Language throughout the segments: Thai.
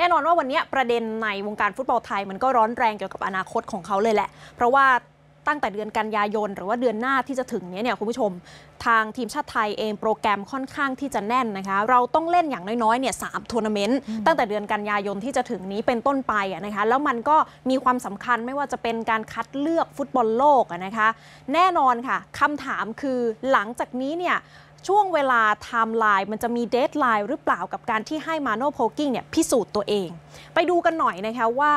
แน่นอนว่าวันนี้ประเด็นในวงการฟุตบอลไทยมันก็ร้อนแรงเกี่ยวกับอนาคตของเขาเลยแหละ เพราะว่าตั้งแต่เดือนกันยายน หรือว่าเดือนหน้าที่จะถึงเนี้ยเนี่ยคุณผู้ชมทางทีมชาติไทยเองโปรแกรมค่อนข้างที่จะแน่นนะคะ เราต้องเล่นอย่างน้อยๆเนี่ยสามทัวร์นาเมนต์ตั้งแต่เดือนกันยายนที่จะถึงนี้เป็นต้นไปอะนะคะแล้วมันก็มีความสำคัญไม่ว่าจะเป็นการคัดเลือกฟุตบอลโลกอะนะคะ แน่นอนค่ะคำถามคือหลังจากนี้เนี่ย ช่วงเวลาไทม์ไลน์มันจะมี deadline หรือเปล่ากับการที่ให้มาโนโพลกิ้งเนี่ยพิสูจน์ตัวเอง ไปดูกันหน่อยนะคะว่า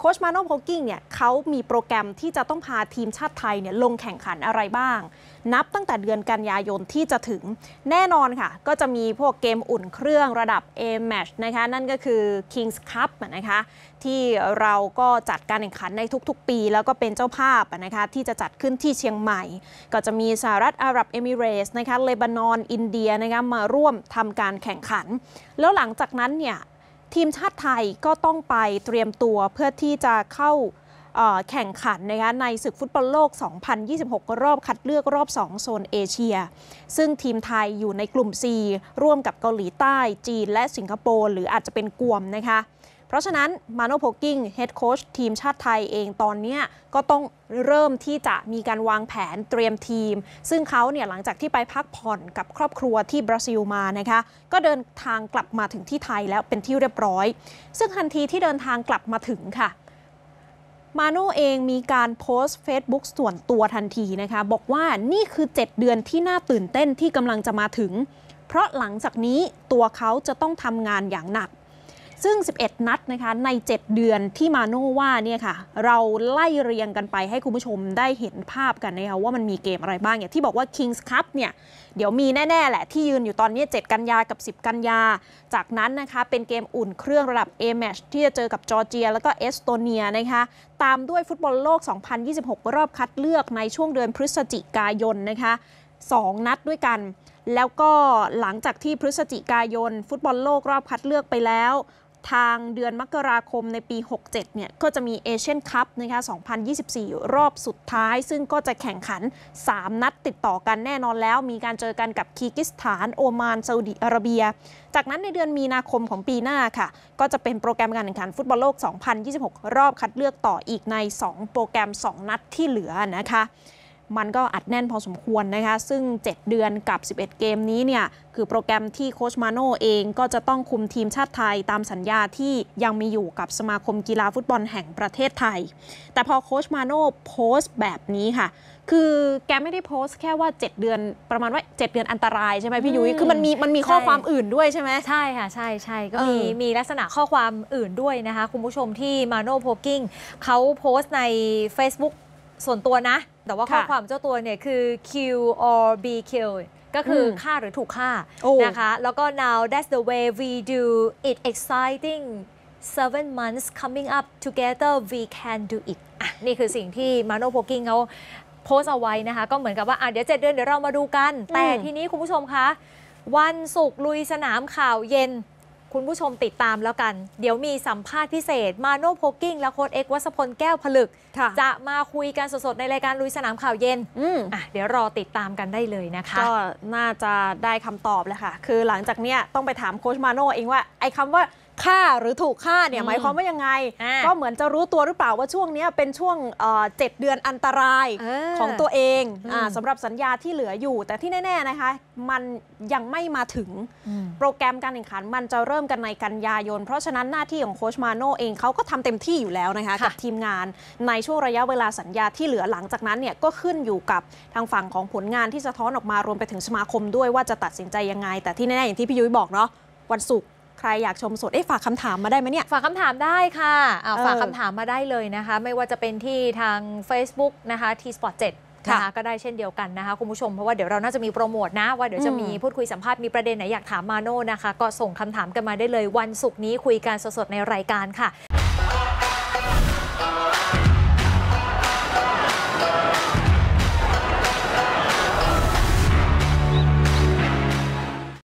โค้ชมาโนโพกิ้งเนี่ยเขามีโปรแกรมที่จะต้องพาทีมชาติไทยเนี่ยลงแข่งขันอะไรบ้าง นับตั้งแต่เดือนกันยายนที่จะถึงแน่นอนค่ะ ก็จะมีพวกเกมอุ่นเครื่องระดับ A Match นะคะนั่นก็คือ Kings Cup นะคะที่เราก็จัดการแข่งขันในทุกๆ ปี แล้วก็เป็นเจ้าภาพนะคะที่จะจัดขึ้นที่เชียงใหม่ ก็จะมีสหรัฐอาหรับเอมิเรตส์นะคะเลบานอนอินเดียนะคะมาร่วมทำการแข่งขัน แล้วหลังจากนั้นเนี่ย ทีมชาติไทยก็ต้องไปเตรียมตัวเพื่อที่จะเข้าแข่งขันนะคะในศึกฟุตบอลโลก 2026 รอบคัดเลือกรอบ 2 โซนเอเชีย ซึ่งทีมไทยอยู่ในกลุ่ม C ร่วมกับเกาหลีใต้ จีน และสิงคโปร์ หรืออาจจะเป็นกวมนะคะ เพราะฉะนั้นมาโนโพลกิ้ง head coach ทีมชาติไทยเองตอนนี้ก็ต้องเริ่มที่จะมีการวางแผนเตรียมทีม ซึ่งเขาเนี่ยหลังจากที่ไปพักผ่อนกับครอบครัวที่บราซิลมานะคะก็เดินทางกลับมาถึงที่ไทยแล้วเป็นที่เรียบร้อย ซึ่งทันทีที่เดินทางกลับมาถึงค่ะมาโน่เองมีการโพสต์ Facebook ส่วนตัวทันทีนะคะ บอกว่านี่คือ 7 เดือนที่น่าตื่นเต้นที่กำลังจะมาถึง เพราะหลังจากนี้ตัวเขาจะต้องทำงานอย่างหนัก ซึ่ง 11 นัดนะคะใน 7 เดือนที่มาโน่ว่าเนี่ยค่ะเราไล่เรียงกันไปให้คุณผู้ชมได้เห็นภาพกันนะคะว่ามันมีเกมอะไรบ้างอย่างที่บอกว่า Kings Cup เนี่ยเดี๋ยวมีแน่ ๆ แหละที่ยืนอยู่ตอนนี้ 7 กันยากับ 10 กันยา จากนั้นนะคะเป็นเกมอุ่นเครื่องระดับ A Match ที่จะเจอกับจอร์เจีย แล้วก็เอสโตเนียนะคะตามด้วยฟุตบอลโลก 2026 รอบคัดเลือกในช่วงเดือนพฤศจิกายนนะคะ2 นัดด้วยกัน แล้วก็หลังจากที่พฤศจิกายน ฟุตบอลโลกรอบคัดเลือกไปแล้ว ทางเดือนมกราคมในปี 67 เนี่ย ก็จะมีเอเชียนคัพนะคะ 2024 รอบสุดท้าย ซึ่งก็จะแข่งขัน 3 นัดติดต่อกันแน่นอนแล้ว มีการเจอกันกับคีร์กิสถาน โอมาน ซาอุดิอาระเบีย จากนั้นในเดือนมีนาคมของปีหน้าค่ะ ก็จะเป็นโปรแกรมการแข่งขันฟุตบอลโลก 2026 รอบคัดเลือกต่ออีกใน 2 โปรแกรม 2 นัดที่เหลือนะคะ มันก็อัดแน่นพอสมควรนะคะ ซึ่ง 7 เดือนกับ 11 เกมนี้เนี่ย คือโปรแกรมที่โคชมาโน่เองก็จะต้องคุมทีมชาติไทยตามสัญญาที่ยังมีอยู่กับสมาคมกีฬาฟุตบอลแห่งประเทศไทย แต่พอโคชมาโน่โพสต์แบบนี้ค่ะ คือแกไม่ได้โพสต์แค่ว่า 7 เดือนประมาณว่า 7 เดือนอันตรายใช่ไหมพี่ยุ้ยคือมันมีมันมีข้อใช่ความอื่นด้วยใช่ไหมใช่ค่ะใช่ใช่ก็เออมีมีลักษณะข้อความอื่นด้วยนะคะ คุณผู้ชมที่มาโนโพกิ้งเขาโพสต์ใน Facebook ส่วนตัวนะ แต่ว่าข้อค่ะความเจ้าตัวเนี่ยคือ kill or be killed ก็คืออมฆ่าหรือถูกฆ่าโอ้นะคะ แล้วก็ now that's the way we do it exciting seven months coming up together we can do it อะนี่คือสิ่งที่มาโนโพกิ้งเขาโพสต์เอาไว้นะคะ ก็เหมือนกับว่าอะเดี๋ยวเจ็ดเดือนเดี๋ยวเรามาดูกัน แต่ทีนี้คุณผู้ชมคะ วันศุกร์ลุยสนามข่าวเย็น คุณผู้ชมติดตามแล้วกัน เดี๋ยวมีสัมภาษณ์พิเศษ มาโนโพกิ้งและโค้ดเอกวัสพลแก้วผลึกค่ะจะมาคุยกันสดๆ ในรายการลุยสนามข่าวเย็นอืมอะเดี๋ยวรอติดตามกันได้เลยนะคะ ก็น่าจะได้คำตอบเลยค่ะ คือหลังจากเนี้ยต้องไปถามโค้ชมาโน่เองว่าไอ้คำว่า ฆ่าหรือถูกฆ่าเนี่ยอืมหมายความว่ายังไงอ่าก็เหมือนจะรู้ตัวหรือเปล่าว่าช่วงเนี้ยเป็นช่วงเอ่อเจ็ดเดือนอันตรายเออของตัวเองอืมอ่าสำหรับสัญญาที่เหลืออยู่ แต่ที่แน่ ๆนะคะ มันยังไม่มาถึงอืมโปรแกรมการแข่งขัน มันจะเริ่มกันในกันยายน เพราะฉะนั้นหน้าที่ของโค้ชมาโน่เองเขาก็ทำเต็มที่อยู่แล้วนะคะค่ะกับทีมงานในช่วงระยะเวลาสัญญาที่เหลือหลังจากนั้นเนี่ยก็ขึ้นอยู่กับทางฝั่งของผลงานที่สะท้อนออกมารวมไปถึงสมาคมด้วยว่าจะตัดสินใจยังไง แต่ที่แน่ๆอย่างที่พี่ยุ้ยบอกเนาะวันศุกร์ ใครอยากชมสดเอ๊ะฝากคำถามมาได้ไหมเนี่ย ฝากคำถามได้ค่ะอ่าเออฝากคำถามมาได้เลยนะคะ ไม่ว่าจะเป็นที่ทาง Facebook นะคะ T Sport 7ค่ะนะคะก็ได้เช่นเดียวกันนะคะคุณผู้ชมเพราะว่าเดี๋ยวเราน่าจะมีโปรโมทนะ ว่าเดี๋ยวจะอืมมีพูดคุยสัมภาษณ์มีประเด็นไหนอยากถามมาโน่นะคะ ก็ส่งคำถามกันมาได้เลยวันศุกร์นี้คุยกันสดๆในรายการค่ะ